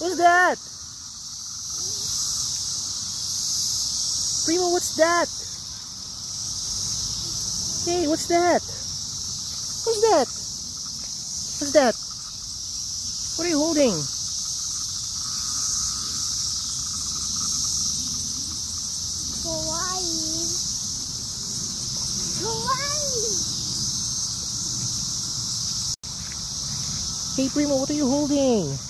What's that? Primo, what's that? Hey, what's that? What's that? What's that? What are you holding? Hawaii. Hawaii. Hey, Primo, what are you holding?